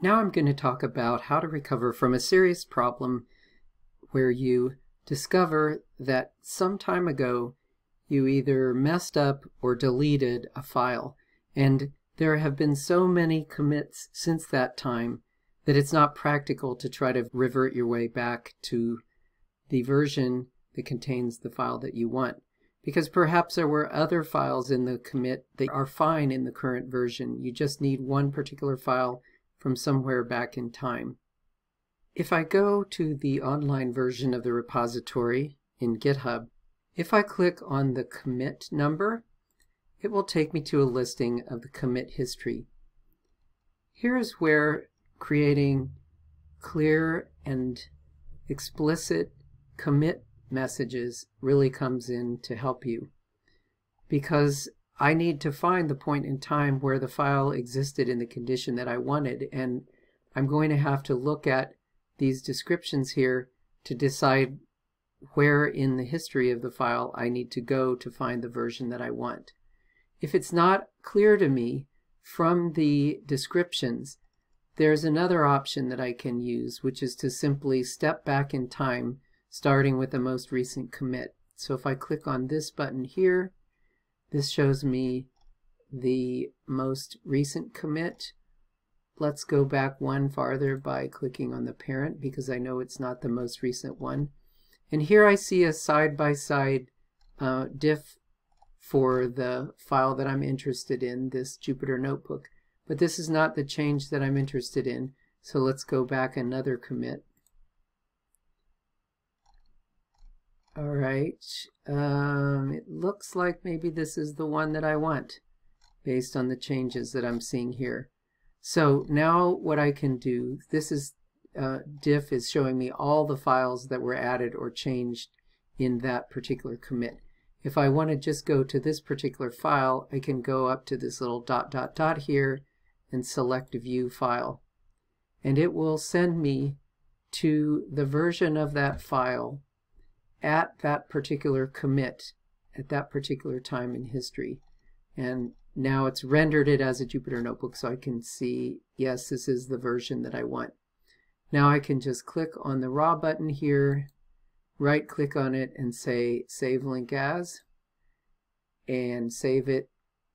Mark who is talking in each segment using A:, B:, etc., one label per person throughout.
A: Now I'm going to talk about how to recover from a serious problem where you discover that some time ago you either messed up or deleted a file. And there have been so many commits since that time that it's not practical to try to revert your way back to the version that contains the file that you want. Because perhaps there were other files in the commit that are fine in the current version. You just need one particular file from somewhere back in time. If I go to the online version of the repository in GitHub, if I click on the commit number, it will take me to a listing of the commit history. Here's where creating clear and explicit commit messages really comes in to help you. Because I need to find the point in time where the file existed in the condition that I wanted and I'm going to have to look at these descriptions here to decide where in the history of the file I need to go to find the version that I want. If it's not clear to me from the descriptions, there's another option that I can use, which is to simply step back in time, starting with the most recent commit. So if I click on this button here, this shows me the most recent commit. Let's go back one farther by clicking on the parent because I know it's not the most recent one. And here I see a side-by-side -side, uh, diff for the file that I'm interested in, this Jupyter Notebook. But this is not the change that I'm interested in. So let's go back another commit. All right, um, it looks like maybe this is the one that I want based on the changes that I'm seeing here. So now what I can do, this is uh, diff is showing me all the files that were added or changed in that particular commit. If I want to just go to this particular file, I can go up to this little dot dot dot here and select view file. And it will send me to the version of that file at that particular commit at that particular time in history. And now it's rendered it as a Jupyter Notebook so I can see, yes, this is the version that I want. Now I can just click on the raw button here, right click on it and say save link as and save it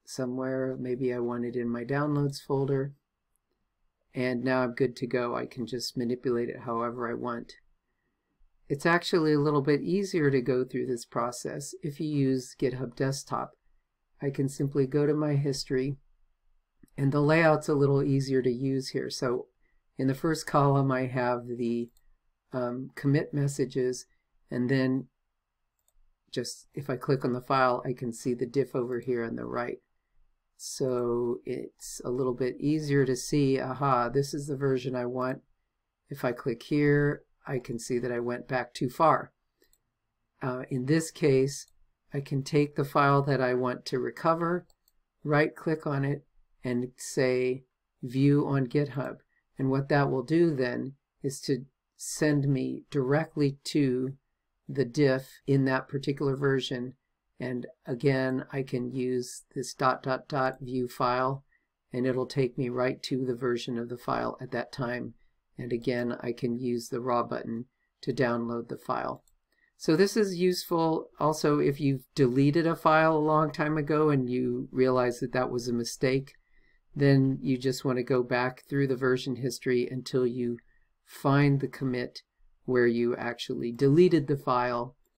A: somewhere. Maybe I want it in my downloads folder. And now I'm good to go. I can just manipulate it however I want. It's actually a little bit easier to go through this process if you use GitHub Desktop. I can simply go to my history and the layout's a little easier to use here. So in the first column I have the um, commit messages and then just if I click on the file I can see the diff over here on the right. So it's a little bit easier to see, aha, this is the version I want. If I click here, I can see that I went back too far. Uh, in this case, I can take the file that I want to recover, right click on it, and say view on GitHub. And what that will do then is to send me directly to the diff in that particular version. And again, I can use this dot dot dot view file and it'll take me right to the version of the file at that time and again, I can use the raw button to download the file. So this is useful also if you've deleted a file a long time ago and you realize that that was a mistake, then you just want to go back through the version history until you find the commit where you actually deleted the file